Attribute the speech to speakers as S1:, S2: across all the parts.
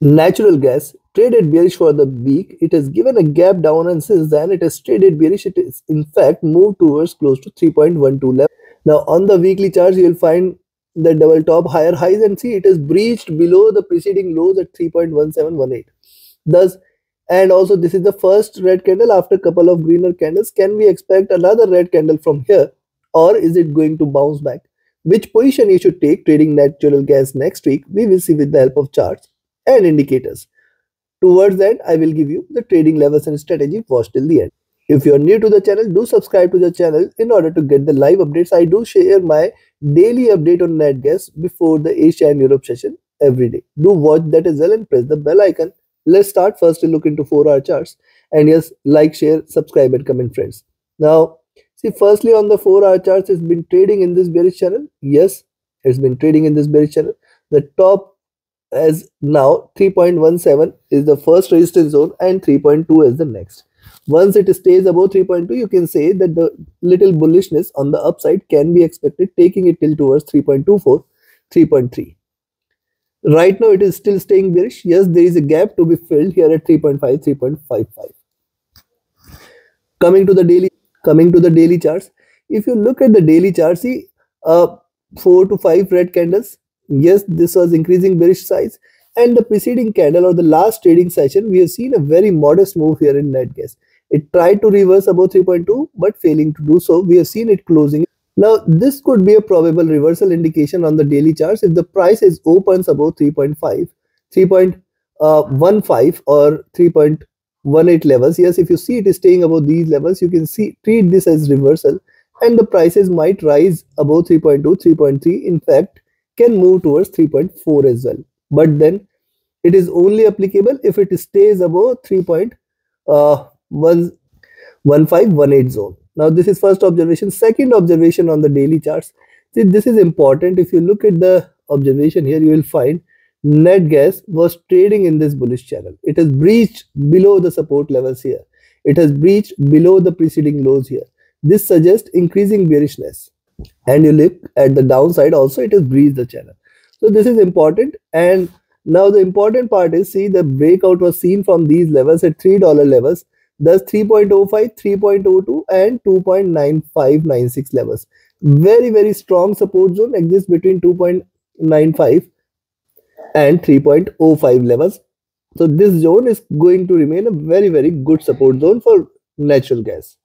S1: Natural gas traded bearish for the week. It has given a gap down and since then it has traded bearish. It is in fact moved towards close to 3.12 level. Now on the weekly chart you will find the double top higher highs and see it is breached below the preceding lows at 3.1718. Thus and also this is the first red candle after a couple of greener candles. Can we expect another red candle from here or is it going to bounce back? Which position you should take trading natural gas next week we will see with the help of charts and indicators. Towards that, I will give you the trading levels and strategy. Watch till the end. If you are new to the channel, do subscribe to the channel in order to get the live updates. I do share my daily update on nat gas before the Asia and Europe session every day. Do watch that as well and press the bell icon. Let's start first to look into 4 hour charts. And yes, like, share, subscribe and comment friends. Now, see firstly on the 4 hour charts, it's been trading in this bearish channel. Yes, it's been trading in this bearish channel. The top as now 3.17 is the first resistance zone and 3.2 is the next. Once it stays above 3.2, you can say that the little bullishness on the upside can be expected, taking it till towards 3.24, 3.3. Right now, it is still staying bearish. Yes, there is a gap to be filled here at 3.5, 3.55. Coming to the daily, coming to the daily charts. If you look at the daily chart, see uh, four to five red candles Yes, this was increasing bearish size. And the preceding candle or the last trading session, we have seen a very modest move here in nat gas. It tried to reverse above 3.2, but failing to do so, we have seen it closing. Now, this could be a probable reversal indication on the daily charts if the price is opens above 3.5, 3.15 uh, or 3.18 levels. Yes, if you see it is staying above these levels, you can see treat this as reversal and the prices might rise above 3.2, 3.3. In fact, can move towards 3.4 as well. But then it is only applicable if it stays above 3.1518 uh, zone. Now this is first observation. Second observation on the daily charts. See this is important. If you look at the observation here you will find nat gas was trading in this bullish channel. It has breached below the support levels here. It has breached below the preceding lows here. This suggests increasing bearishness and you look at the downside also it breached the channel. So this is important. And now the important part is see the breakout was seen from these levels at three dollar levels. Thus 3.05 3.02 and 2.9596 levels. Very very strong support zone exists between 2.95 and 3.05 levels. So this zone is going to remain a very very good support zone for natural gas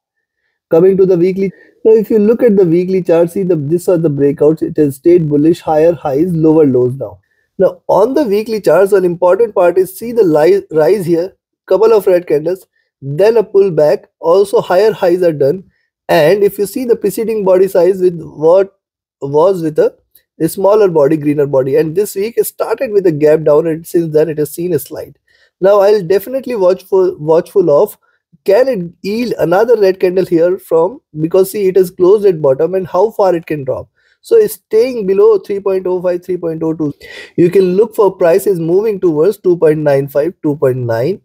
S1: coming to the weekly now if you look at the weekly chart see the this are the breakouts. It has stayed bullish higher highs lower lows now. Now on the weekly charts an important part is see the rise here couple of red candles then a pullback also higher highs are done. And if you see the preceding body size with what was with a, a smaller body greener body. And this week it started with a gap down and since then it has seen a slide. Now i'll definitely watch for watchful of can it yield another red candle here from because see it is closed at bottom and how far it can drop? So it's staying below 3.05 3.02 you can look for prices moving towards 2.95 2.9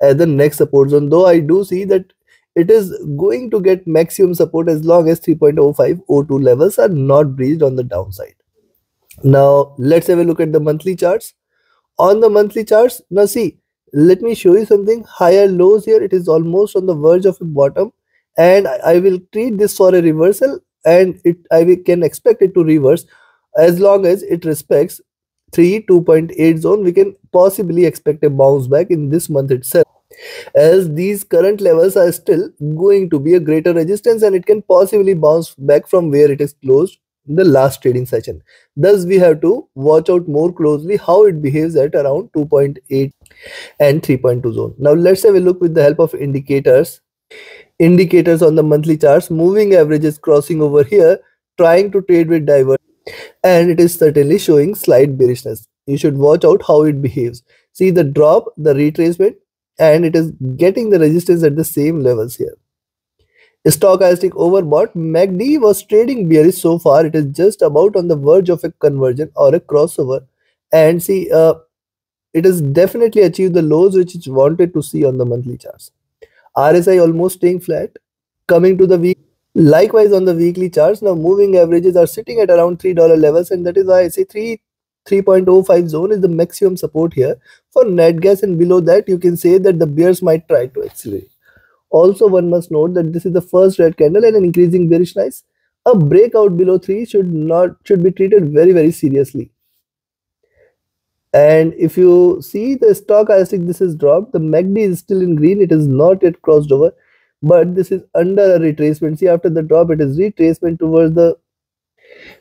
S1: as the next support zone though i do see that it is going to get maximum support as long as 3.05 02 levels are not breached on the downside. Now let's have a look at the monthly charts. On the monthly charts now see let me show you something. Higher lows here it is almost on the verge of a bottom. And I will treat this for a reversal and it I can expect it to reverse. As long as it respects 3 2.8 zone we can possibly expect a bounce back in this month itself. As these current levels are still going to be a greater resistance and it can possibly bounce back from where it is closed the last trading session. Thus, we have to watch out more closely how it behaves at around 2.8 and 3.2 zone. Now, let's have a look with the help of indicators. Indicators on the monthly charts, moving averages crossing over here, trying to trade with divergence and it is certainly showing slight bearishness. You should watch out how it behaves. See the drop, the retracement and it is getting the resistance at the same levels here stochastic overbought macd was trading bearish so far. It is just about on the verge of a conversion or a crossover. And see uh, it has definitely achieved the lows which it wanted to see on the monthly charts. Rsi almost staying flat. Coming to the week likewise on the weekly charts now moving averages are sitting at around three dollar levels and that is why i say three 3.05 zone is the maximum support here. For nat gas and below that you can say that the bears might try to accelerate. Also one must note that this is the first red candle and an increasing bearish price. A breakout below 3 should not should be treated very very seriously. And if you see the stochastic, this is dropped. The MACD is still in green. It is not yet crossed over, but this is under a retracement. See, after the drop, it is retracement towards the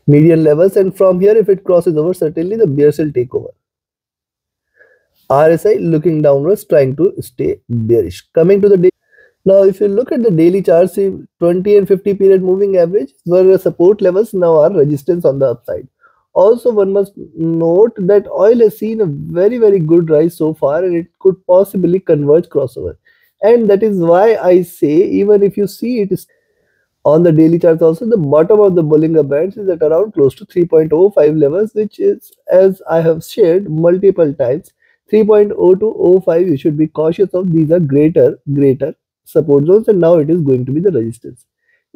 S1: median levels. And from here, if it crosses over, certainly the bears will take over. RSI looking downwards, trying to stay bearish. Coming to the day. Now, if you look at the daily charts, see 20 and 50 period moving average were support levels, now are resistance on the upside. Also, one must note that oil has seen a very, very good rise so far and it could possibly converge crossover. And that is why I say, even if you see it is on the daily charts also, the bottom of the Bollinger Bands is at around close to 3.05 levels, which is, as I have shared multiple times, 3.0 to 05, you should be cautious of. These are greater, greater support zones and now it is going to be the resistance.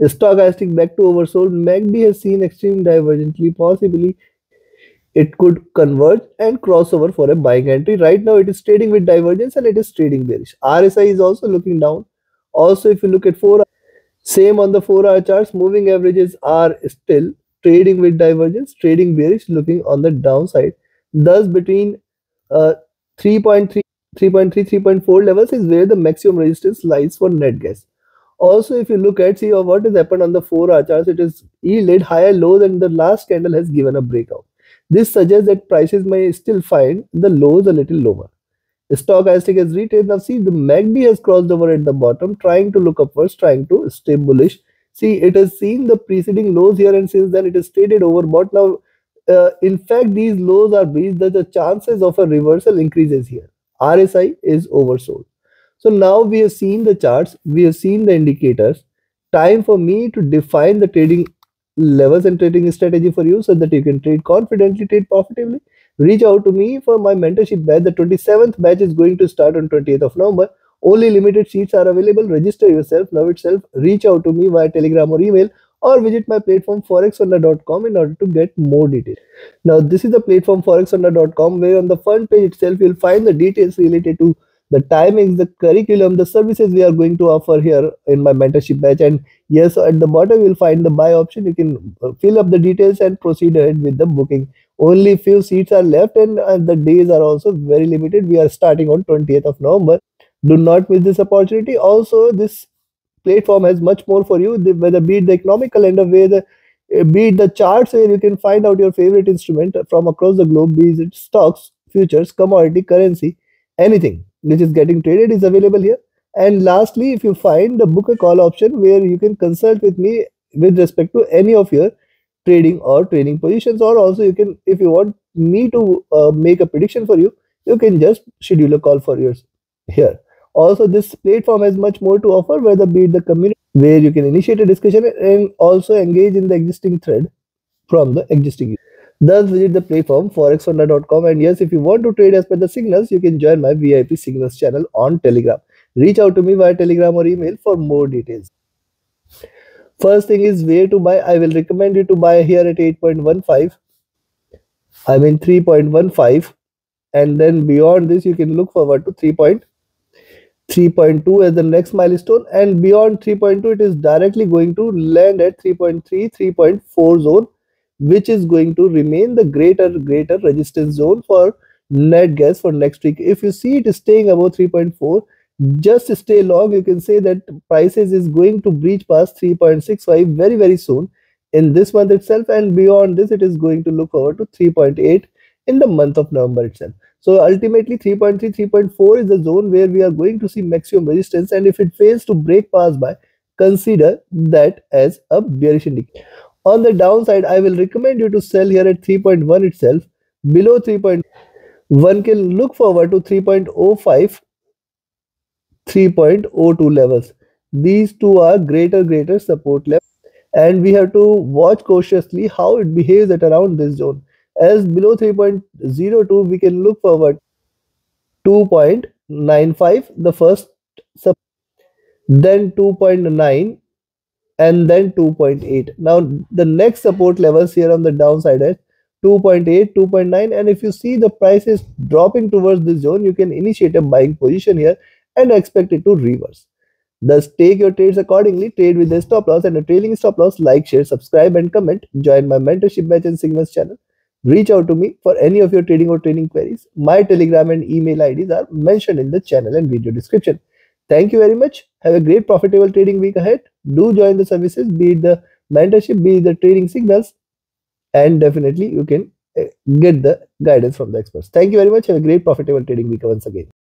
S1: Stochastic back to oversold, MACD has seen extreme divergently, possibly it could converge and crossover for a buying entry. Right now, it is trading with divergence and it is trading bearish. RSI is also looking down. Also, if you look at 4 same on the 4 hour charts, moving averages are still trading with divergence, trading bearish, looking on the downside. Thus, between uh, 3.3, 3.3, 3.4 levels is where the maximum resistance lies for nat gas. Also, if you look at see what has happened on the 4 hour charts, it is yielded higher low than the last candle has given a breakout. This suggests that prices may still find the lows a little lower. The Stochastic has retreated. Now see the MACD has crossed over at the bottom, trying to look upwards, trying to stay bullish. See, it has seen the preceding lows here and since then it is traded overbought. Now, uh, in fact, these lows are breached that the chances of a reversal increases here. RSI is oversold. So now we have seen the charts, we have seen the indicators. Time for me to define the trading levels and trading strategy for you so that you can trade confidently, trade profitably. Reach out to me for my mentorship batch. The 27th batch is going to start on 28th of November. Only limited seats are available. Register yourself now itself. Reach out to me via telegram or email or visit my platform forexfunda.com in order to get more details. Now this is the platform forexfunda.com where on the front page itself you'll find the details related to the timings, the curriculum, the services we are going to offer here in my mentorship batch. And yes, at the bottom you'll find the buy option. You can fill up the details and proceed ahead with the booking. Only few seats are left and the days are also very limited. We are starting on 20th of November. Do not miss this opportunity. Also, this platform has much more for you, whether be it the economic calendar, where the uh, be it the charts where you can find out your favorite instrument from across the globe, be it stocks, futures, commodity, currency, anything which is getting traded is available here. And lastly, if you find the book a call option where you can consult with me with respect to any of your trading or trading positions, or also you can, if you want me to uh, make a prediction for you, you can just schedule a call for yours here. Also, this platform has much more to offer, whether be the community where you can initiate a discussion and also engage in the existing thread from the existing. Thus, visit the platform forexfunda.com. And yes, if you want to trade as per the signals, you can join my VIP signals channel on Telegram. Reach out to me via Telegram or email for more details. First thing is where to buy. I will recommend you to buy here at 8.15. I mean 3.15. And then beyond this, you can look forward to 3.3.2 as the next milestone. And beyond 3.2, it is directly going to land at 3.3, 3.4 zone which is going to remain the greater greater resistance zone for nat gas for next week if you see it is staying above 3.4 just stay long you can say that prices is going to breach past 3.65 very very soon in this month itself and beyond this it is going to look over to 3.8 in the month of november itself so ultimately 3.3 3.4 is the zone where we are going to see maximum resistance and if it fails to break past by consider that as a bearish indicator on the downside, I will recommend you to sell here at 3.1 itself. Below 3.1 one can look forward to 3.05, 3.02 levels. These two are greater, greater support levels. And we have to watch cautiously how it behaves at around this zone. As below 3.02, we can look forward. 2.95, the first, sub, then 2.9 and then 2.8 now the next support levels here on the downside is 2.8 2.9 and if you see the price is dropping towards this zone you can initiate a buying position here and expect it to reverse. Thus take your trades accordingly trade with a stop loss and a trailing stop loss like share subscribe and comment. Join my mentorship batch and signals channel reach out to me for any of your trading or training queries my telegram and email ids are mentioned in the channel and video description thank you very much have a great profitable trading week ahead do join the services be it the mentorship be it the trading signals and definitely you can uh, get the guidance from the experts. Thank you very much. Have a great profitable trading week once again.